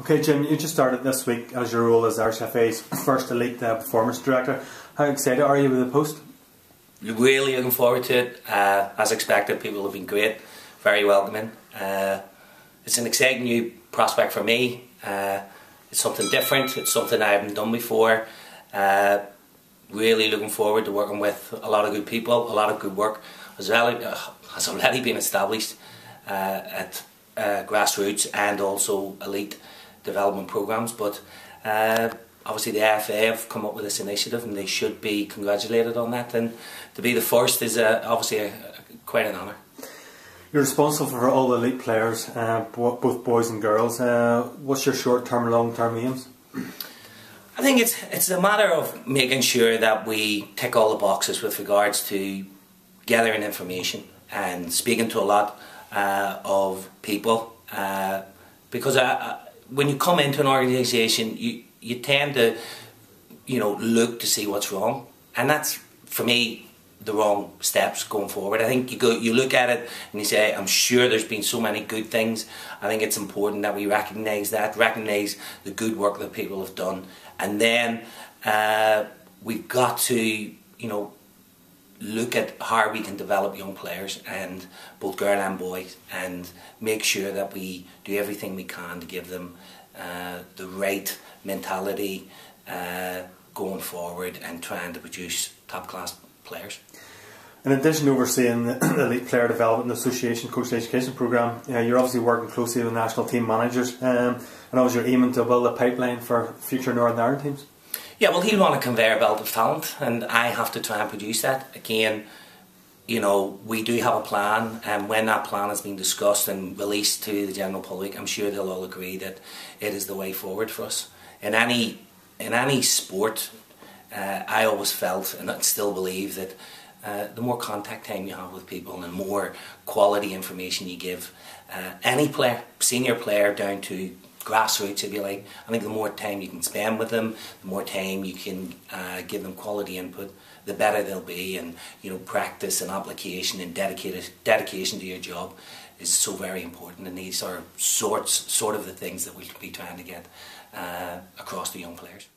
Okay, Jim, you just started this week as your role as Irish FA's first elite uh, performance director. How excited are you with the post? Really looking forward to it. Uh, as expected, people have been great, very welcoming. Uh, it's an exciting new prospect for me. Uh, it's something different. It's something I haven't done before. Uh, really looking forward to working with a lot of good people, a lot of good work. Has already, uh, has already been established at uh, grassroots and also elite development programs. But uh, obviously the IFA have come up with this initiative and they should be congratulated on that. And to be the first is uh, obviously a, a, quite an honour. You're responsible for all the elite players, uh, both boys and girls. Uh, what's your short-term, long-term aims? I think it's it's a matter of making sure that we tick all the boxes with regards to gathering information and speaking to a lot uh, of people uh, because I, I, when you come into an organisation you you tend to you know look to see what's wrong and that's for me the wrong steps going forward. I think you go, you look at it and you say, I'm sure there's been so many good things. I think it's important that we recognise that, recognise the good work that people have done, and then uh, we've got to, you know, look at how we can develop young players and both girl and boys, and make sure that we do everything we can to give them uh, the right mentality. Uh, going forward and trying to produce top class players. In addition to overseeing the Elite Player Development Association Coach Education Programme, uh, you're obviously working closely with national team managers um, and obviously you're aiming to build a pipeline for future Northern Ireland teams. Yeah, well, he'll want a conveyor belt of talent and I have to try and produce that. Again, you know, we do have a plan, and when that plan has been discussed and released to the general public, I'm sure they'll all agree that it is the way forward for us. In any in any sport, uh, I always felt and I still believe that uh, the more contact time you have with people and the more quality information you give uh, any player, senior player down to grassroots if you like, I think the more time you can spend with them, the more time you can uh, give them quality input, the better they'll be and you know practice and application and dedicated dedication to your job is so very important and these are sorts sort of the things that we'll be trying to get uh, across the young players.